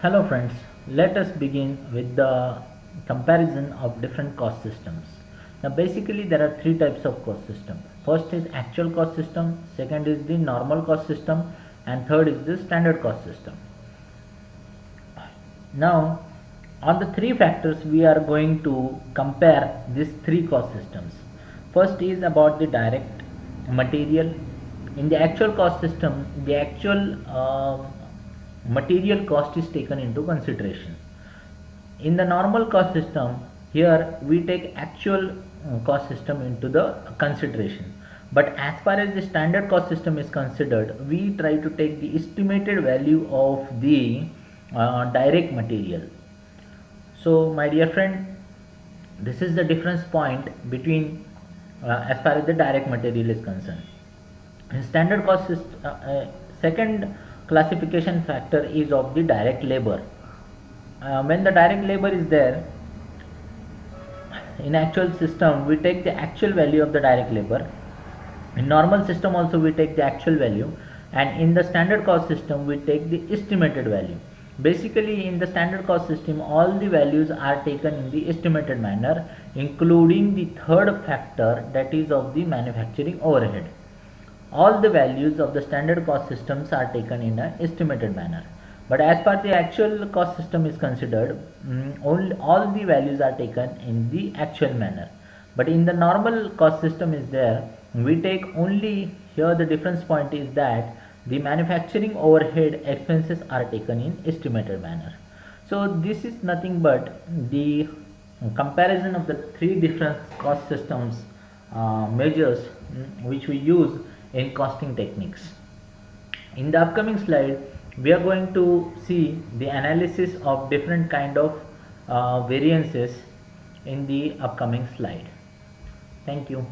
Hello friends, let us begin with the comparison of different cost systems. Now basically there are three types of cost system. First is actual cost system, second is the normal cost system and third is the standard cost system. Now on the three factors we are going to compare these three cost systems. First is about the direct material. In the actual cost system, the actual uh, material cost is taken into consideration. In the normal cost system, here we take actual uh, cost system into the consideration. But as far as the standard cost system is considered, we try to take the estimated value of the uh, direct material. So my dear friend, this is the difference point between uh, as far as the direct material is concerned. In standard cost system, uh, uh, second classification factor is of the direct labor. Uh, when the direct labor is there, in actual system we take the actual value of the direct labor. In normal system also we take the actual value and in the standard cost system we take the estimated value. Basically in the standard cost system all the values are taken in the estimated manner including the third factor that is of the manufacturing overhead all the values of the standard cost systems are taken in an estimated manner. But as per the actual cost system is considered mm, all, the values are taken in the actual manner. But in the normal cost system is there we take only here the difference point is that the manufacturing overhead expenses are taken in estimated manner. So this is nothing but the comparison of the three different cost systems uh, measures mm, which we use in costing techniques. In the upcoming slide, we are going to see the analysis of different kind of uh, variances in the upcoming slide. Thank you.